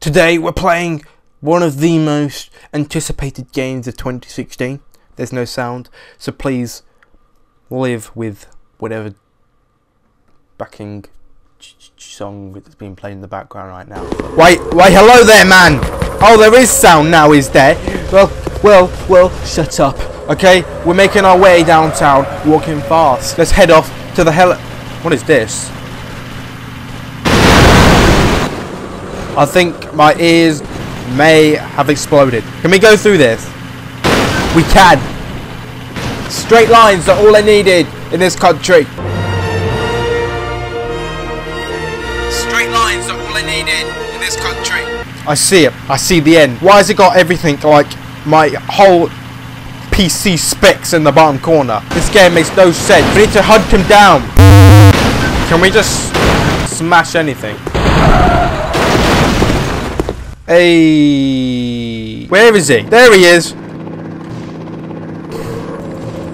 Today we're playing one of the most anticipated games of 2016. There's no sound, so please live with whatever backing song that's being played in the background right now. Wait, wait, hello there, man! Oh, there is sound now, is there? Well, well, well, shut up. Okay, we're making our way downtown, walking fast. Let's head off to the hell. What is this? I think my ears may have exploded. Can we go through this? We can. Straight lines are all I needed in this country. Straight lines are all I needed in this country. I see it. I see the end. Why has it got everything like my whole PC specs in the bottom corner? This game makes no sense. We need to hunt him down. Can we just smash anything? Hey, where is he? There he is.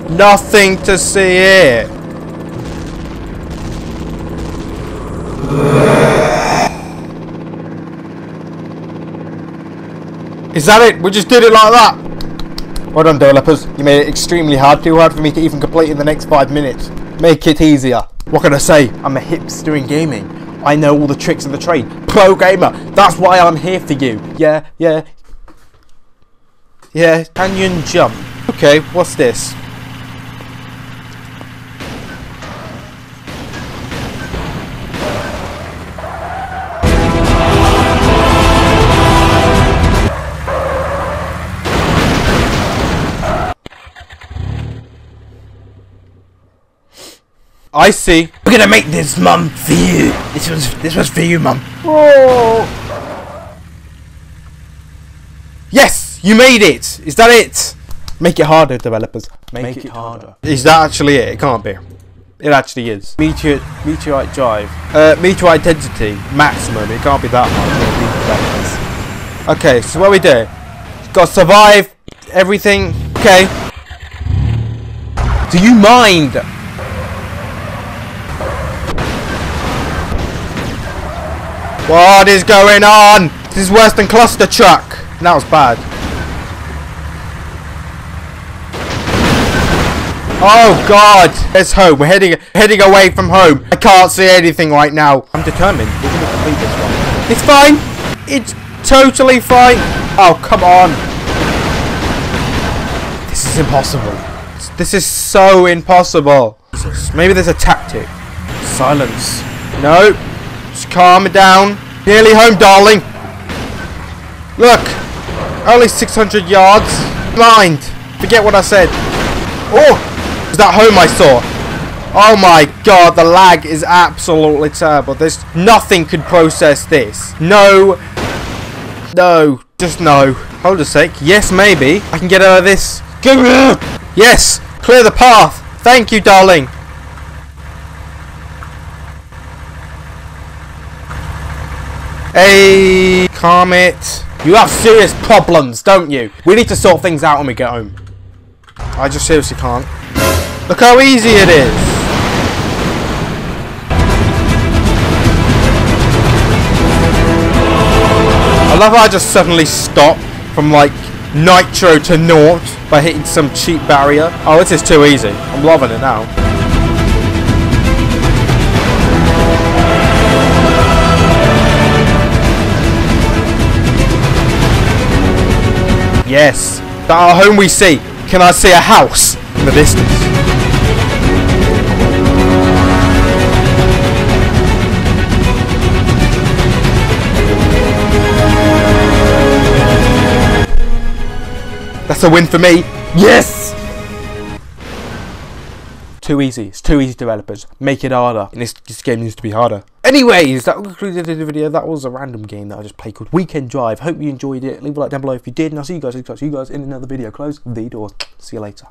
Nothing to see here. Is that it? We just did it like that. Well done, developers. You made it extremely hard. Too hard for me to even complete in the next five minutes. Make it easier. What can I say? I'm a hipster in gaming. I know all the tricks of the trade. Pro gamer. That's why I'm here for you. Yeah, yeah. Yeah, canyon jump. Okay, what's this? I see. We're gonna make this, mum, for you. This was this was for you, mum. Oh. Yes, you made it. Is that it? Make it harder, developers. Make, it, harder. Is that actually it? It can't be. It actually is. Meteor, meteorite drive. Uh, meteorite density maximum. It can't be that hard. Okay, so what we do? Got to survive everything. Okay. Do you mind? What is going on? This is worse than Clustertruck. That was bad. Oh God! It's home. We're heading heading away from home. I can't see anything right now. I'm determined. We're gonna complete this one. It's fine. It's totally fine. Oh come on! This is impossible. This is so impossible. Maybe there's a tactic. Silence. No. Calm down. Nearly home, darling. Look. Only 600 yards. Mind. Forget what I said. Oh. Is that home I saw? Oh my god, the lag is absolutely terrible. There's nothing could process this. No. No. Just no. Hold a sec. Yes, maybe. I can get out of this. Yes. Clear the path. Thank you, darling. Hey, Comet. You have serious problems, don't you? We need to sort things out when we get home. I just seriously can't. Look how easy it is. I love how I just suddenly stop from like nitro to naught by hitting some cheap barrier. Oh, this is too easy. I'm loving it now. Yes. That our home we see. Can I see a house in the distance? That's a win for me. Yes! Too easy. It's too easy, developers. Make it harder. And this, this game needs to be harder. Anyways, that concludes the video. That was a random game that I just played called Weekend Drive. Hope you enjoyed it. Leave a like down below if you did, and I'll see you guys. See you guys in another video. Close the doors. See you later.